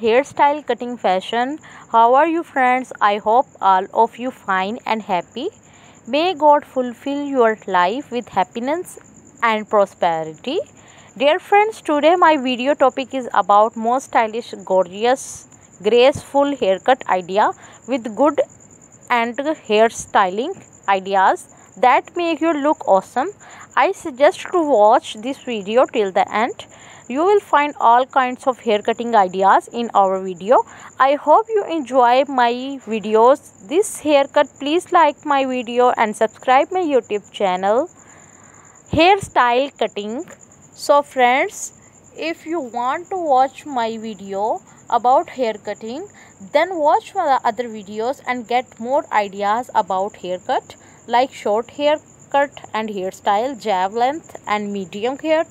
hairstyle cutting fashion. How are you friends? I hope all of you fine and happy. May god fulfill your life with happiness and prosperity. Dear friends today my video topic is about most stylish gorgeous graceful haircut idea with good and hairstyling ideas that make you look awesome. I suggest to watch this video till the end you will find all kinds of hair cutting ideas in our video. I hope you enjoy my videos. This haircut please like my video and subscribe my youtube channel. Hairstyle cutting. So friends if you want to watch my video about hair cutting then watch my other videos and get more ideas about haircut like short haircut and hairstyle jab length and medium hair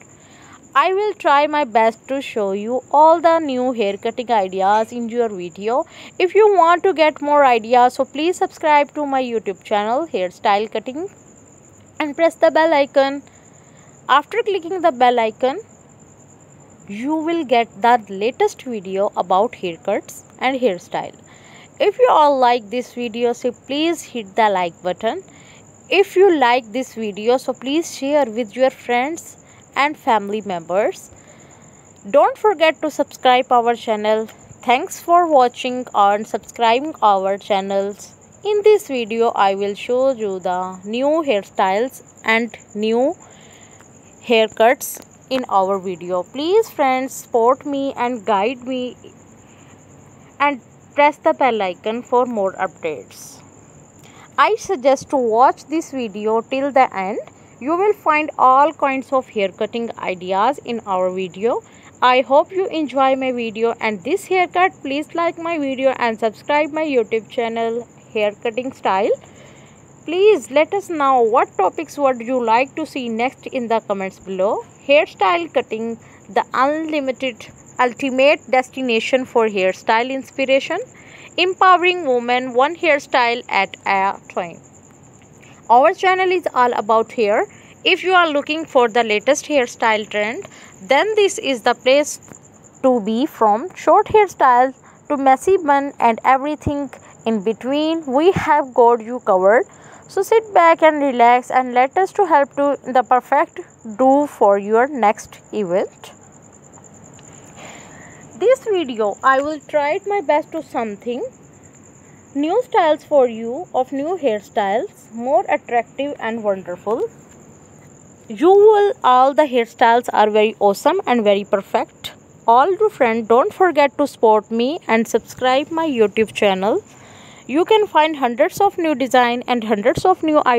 I will try my best to show you all the new hair cutting ideas in your video. If you want to get more ideas, so please subscribe to my YouTube channel Hairstyle Cutting and press the bell icon. After clicking the bell icon, you will get the latest video about haircuts and hairstyle. If you all like this video, so please hit the like button. If you like this video, so please share with your friends and family members. Don't forget to subscribe our channel. Thanks for watching and subscribing our channels. In this video, I will show you the new hairstyles and new haircuts in our video. Please friends support me and guide me and press the bell icon for more updates. I suggest to watch this video till the end you will find all kinds of hair cutting ideas in our video. I hope you enjoy my video and this haircut. Please like my video and subscribe my YouTube channel hair cutting style. Please let us know what topics would you like to see next in the comments below. Hairstyle cutting the unlimited ultimate destination for hairstyle inspiration empowering women one hairstyle at a time our channel is all about hair if you are looking for the latest hairstyle trend then this is the place to be from. Short hairstyle to messy bun and everything in between we have got you covered. So sit back and relax and let us to help to the perfect do for your next event. This video i will try my best to something new styles for you of new hairstyles more attractive and wonderful you will all the hairstyles are very awesome and very perfect. All you friends don't forget to support me and subscribe my youtube channel. You can find hundreds of new design and hundreds of new ideas